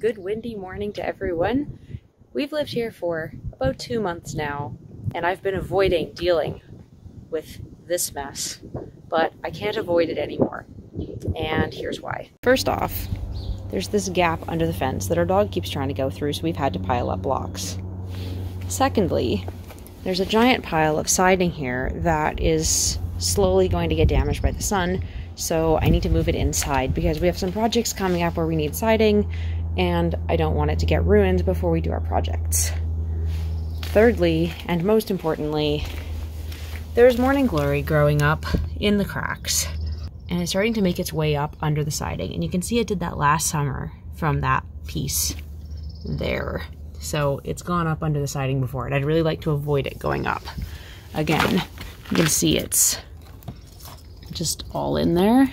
good windy morning to everyone. We've lived here for about two months now, and I've been avoiding dealing with this mess, but I can't avoid it anymore. And here's why. First off, there's this gap under the fence that our dog keeps trying to go through, so we've had to pile up blocks. Secondly, there's a giant pile of siding here that is slowly going to get damaged by the sun, so I need to move it inside because we have some projects coming up where we need siding and I don't want it to get ruined before we do our projects. Thirdly, and most importantly, there's morning glory growing up in the cracks and it's starting to make its way up under the siding. And you can see it did that last summer from that piece there. So it's gone up under the siding before and I'd really like to avoid it going up. Again, you can see it's just all in there.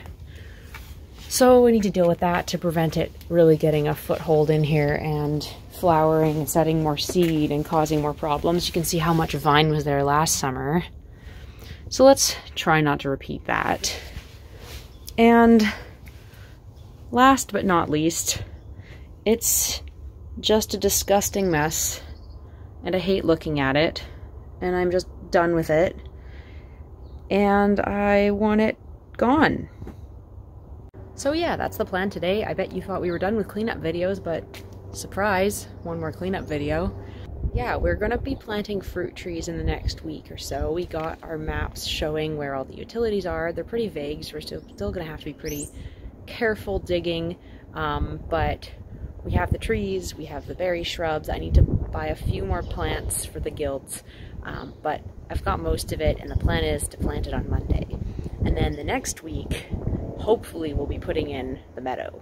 So we need to deal with that to prevent it really getting a foothold in here and flowering and setting more seed and causing more problems. You can see how much vine was there last summer. So let's try not to repeat that. And last but not least, it's just a disgusting mess and I hate looking at it and I'm just done with it and I want it gone. So yeah, that's the plan today. I bet you thought we were done with cleanup videos, but surprise, one more cleanup video. Yeah, we're gonna be planting fruit trees in the next week or so. We got our maps showing where all the utilities are. They're pretty vague, so we're still, still gonna have to be pretty careful digging, um, but we have the trees, we have the berry shrubs. I need to buy a few more plants for the guilds, um, but I've got most of it, and the plan is to plant it on Monday. And then the next week, hopefully we'll be putting in the meadow.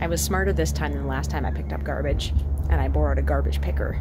I was smarter this time than the last time I picked up garbage, and I borrowed a garbage picker.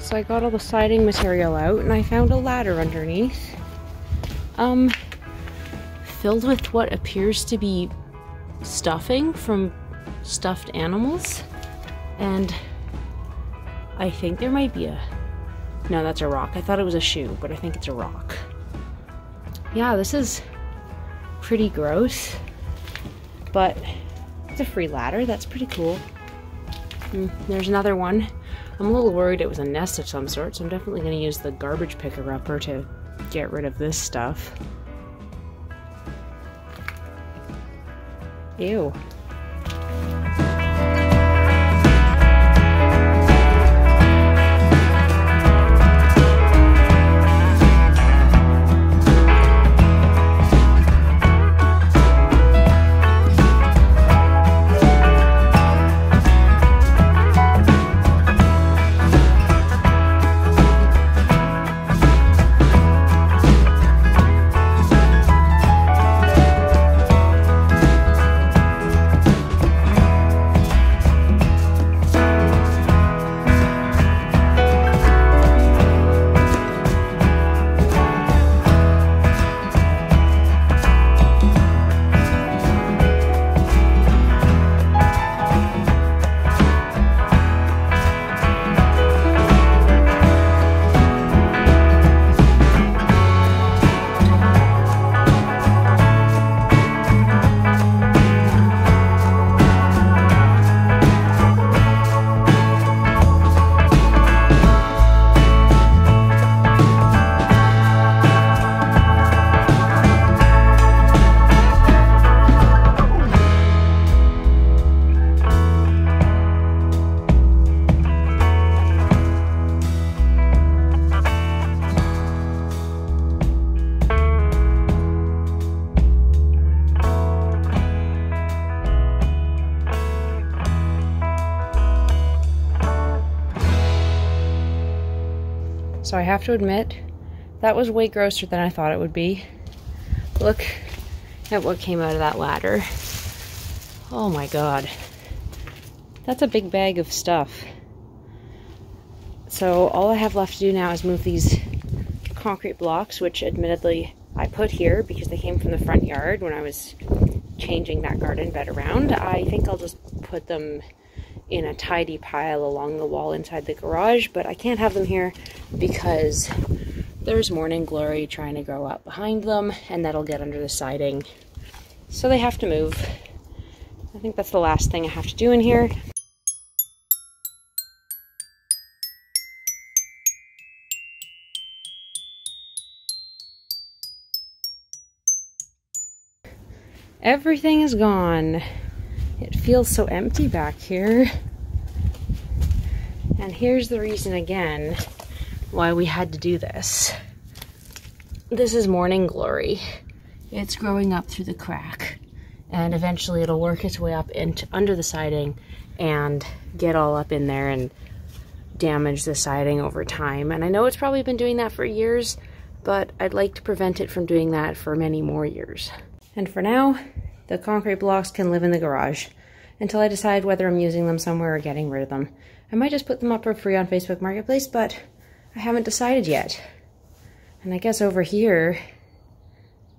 So I got all the siding material out and I found a ladder underneath. Um, filled with what appears to be stuffing from stuffed animals. And I think there might be a... No, that's a rock. I thought it was a shoe, but I think it's a rock. Yeah, this is pretty gross. But it's a free ladder. That's pretty cool. Mm, there's another one. I'm a little worried it was a nest of some sort, so I'm definitely going to use the garbage picker upper to get rid of this stuff. Ew. So I have to admit, that was way grosser than I thought it would be. Look at what came out of that ladder. Oh my god. That's a big bag of stuff. So all I have left to do now is move these concrete blocks, which admittedly I put here because they came from the front yard when I was changing that garden bed around. I think I'll just put them in a tidy pile along the wall inside the garage, but I can't have them here because there's morning glory trying to grow up behind them and that'll get under the siding. So they have to move. I think that's the last thing I have to do in here. Everything is gone. It feels so empty back here. And here's the reason again why we had to do this. This is morning glory. It's growing up through the crack and eventually it'll work its way up into under the siding and get all up in there and damage the siding over time. And I know it's probably been doing that for years, but I'd like to prevent it from doing that for many more years. And for now, the concrete blocks can live in the garage until I decide whether I'm using them somewhere or getting rid of them. I might just put them up for free on Facebook Marketplace, but I haven't decided yet. And I guess over here,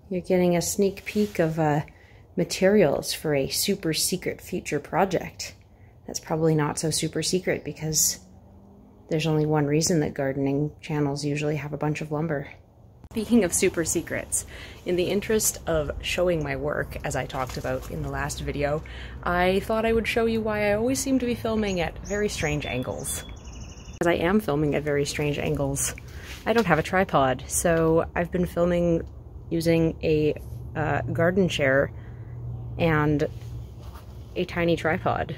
you're getting a sneak peek of uh, materials for a super secret future project. That's probably not so super secret because there's only one reason that gardening channels usually have a bunch of lumber. Speaking of super secrets, in the interest of showing my work, as I talked about in the last video, I thought I would show you why I always seem to be filming at very strange angles. Because I am filming at very strange angles. I don't have a tripod, so I've been filming using a uh, garden chair and a tiny tripod.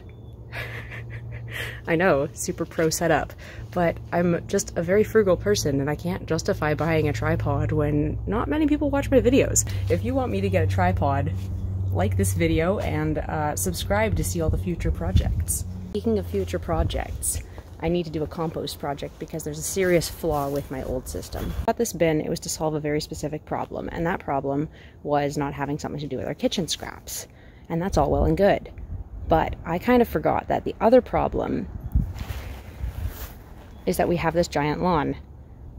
I know, super pro setup, but I'm just a very frugal person and I can't justify buying a tripod when not many people watch my videos. If you want me to get a tripod, like this video and uh, subscribe to see all the future projects. Speaking of future projects, I need to do a compost project because there's a serious flaw with my old system. At this bin, it was to solve a very specific problem, and that problem was not having something to do with our kitchen scraps. And that's all well and good. But I kind of forgot that the other problem is that we have this giant lawn.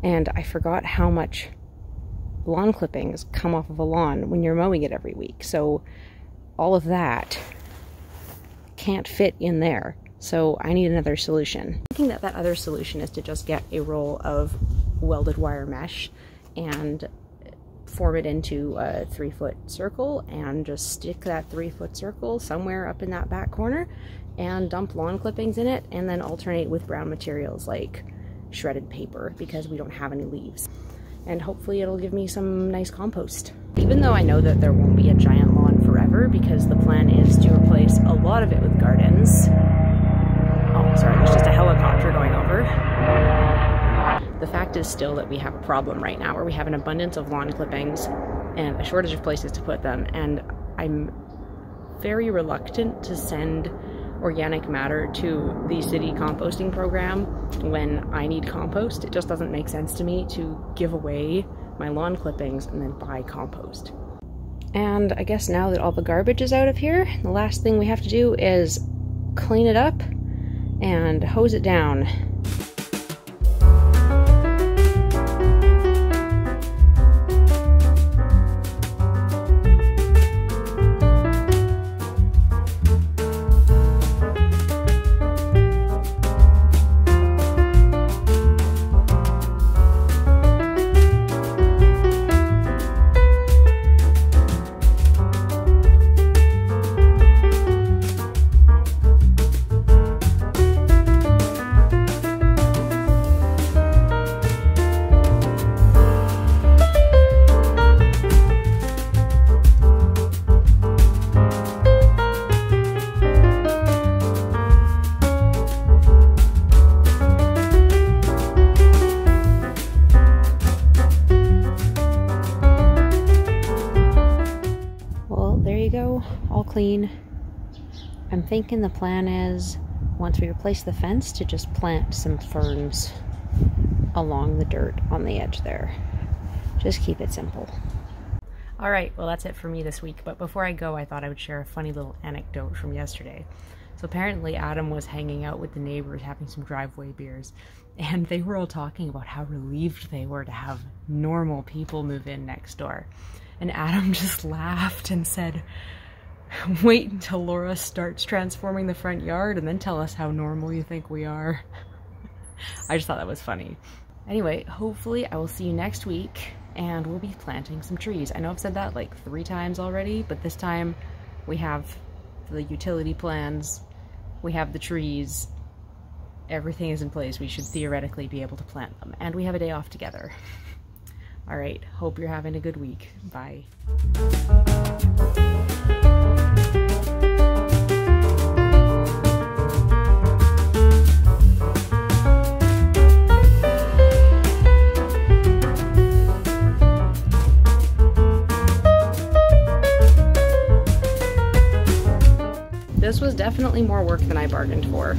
And I forgot how much lawn clippings come off of a lawn when you're mowing it every week. So all of that can't fit in there. So I need another solution. Thinking that that other solution is to just get a roll of welded wire mesh and form it into a three foot circle and just stick that three foot circle somewhere up in that back corner and dump lawn clippings in it and then alternate with brown materials like shredded paper because we don't have any leaves. And hopefully it'll give me some nice compost. Even though I know that there won't be a giant lawn forever because the plan is to replace a lot of it with gardens. Oh, sorry, there's just a helicopter going over. The fact is still that we have a problem right now where we have an abundance of lawn clippings and a shortage of places to put them. And I'm very reluctant to send organic matter to the city composting program when I need compost. It just doesn't make sense to me to give away my lawn clippings and then buy compost. And I guess now that all the garbage is out of here, the last thing we have to do is clean it up and hose it down. All clean. I'm thinking the plan is once we replace the fence to just plant some ferns along the dirt on the edge there. Just keep it simple. All right, well, that's it for me this week. But before I go, I thought I would share a funny little anecdote from yesterday. So apparently, Adam was hanging out with the neighbors having some driveway beers, and they were all talking about how relieved they were to have normal people move in next door. And Adam just laughed and said, wait until Laura starts transforming the front yard and then tell us how normal you think we are. I just thought that was funny. Anyway, hopefully I will see you next week and we'll be planting some trees. I know I've said that like three times already, but this time we have the utility plans, we have the trees, everything is in place. We should theoretically be able to plant them and we have a day off together. All right, hope you're having a good week. Bye. This was definitely more work than I bargained for.